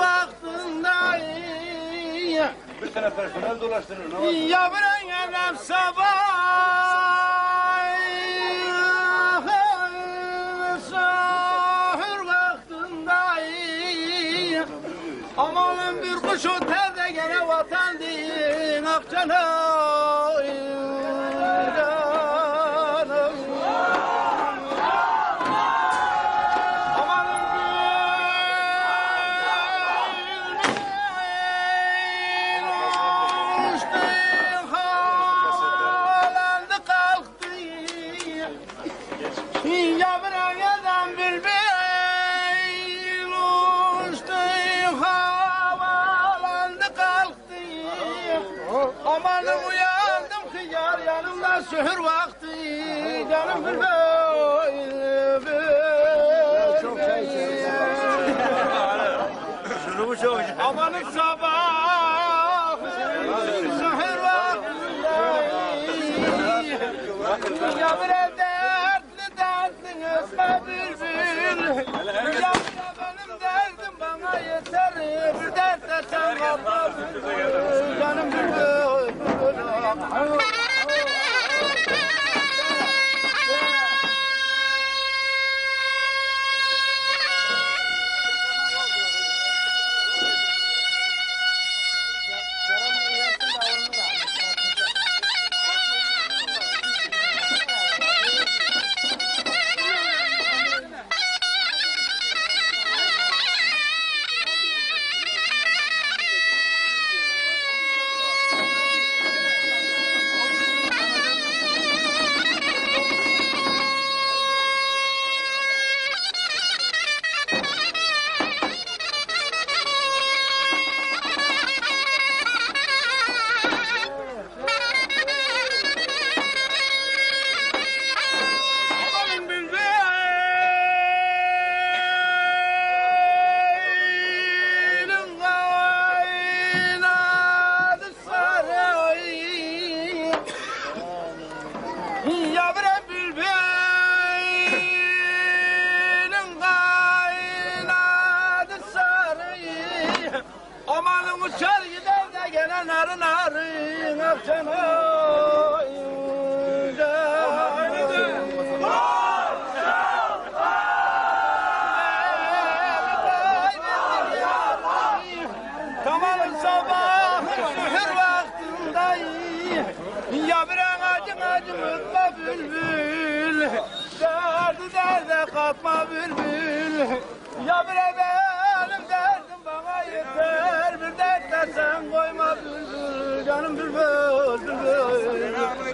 vaktında Bir sene personel dolaştırır ne var? Yavran elem sabah. Sahur vaktında Amanın bir kuş otelde gene vatan din Akçanar ah Amanım uyandım hıyar yanımda sühür vakti. Canım bülbül Şunu çok sabah Zahir vakti. Ya bir bülbül Ya bir benim derdim bana yeter. Bir dert de sen bülbül Canım bülbül bülbül gene narı narın akşama Tamam sabah mühür vaktindeyim. Ya bir acım acım ötme bülbül. Derdi derde katma bülbül. Ya bir benim derdim bana yeter. Bir dert de sen koyma bülbül Canım bülbül bülbül